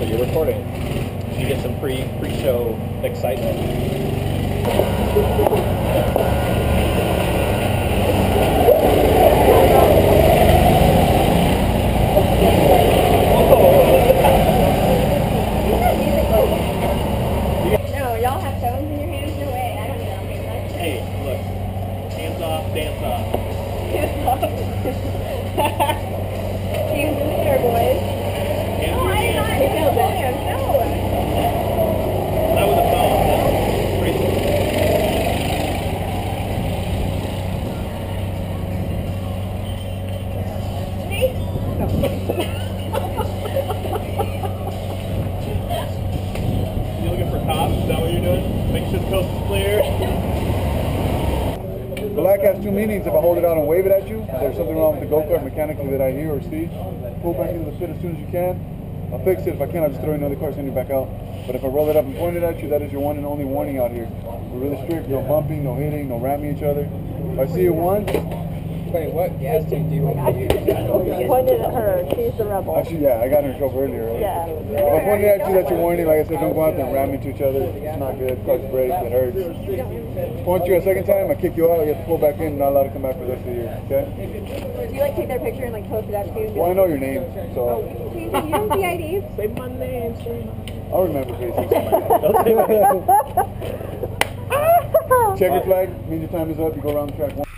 so you're recording. You get some pre pre show excitement. No, y'all have phones in your hands? No way. I don't need it on me. That's Hey, look, hands off, dance off. Hands in the air, boys. Hands Oh, in I your did not hands. feel that. No. Not with a phone. Crazy. You looking for cops? Is that what you're doing? Make sure the coast is clear. Black has two meanings. If I hold it out and wave it at you, there's something wrong with the go-kart mechanically that I hear or see. Pull back into the pit as soon as you can. I'll fix it. If I can't, I'll just throw another car, send you back out. But if I roll it up and point it at you, that is your one and only warning out here. We're really strict. No bumping, no hitting, no ramming each other. If I see you once, Wait, what gas tank do you want to use? Pointed at her. She's the rebel. actually, yeah, I got in her trouble earlier. Right? Yeah. If I pointed at you, that's your warning. Like I said, don't go out there and ram into each other. It's not good. Cars break. It hurts. Point you a second time, I kick you out. You have to pull back in. Not allowed to come back for the rest of the year. Okay? Do you like take their picture and like post it out too? Well, I know your name, so oh, You don't see IDs? Say my name. Say my name. I'll remember faces. Don't say. Checker flag means your time is up. You go around the track.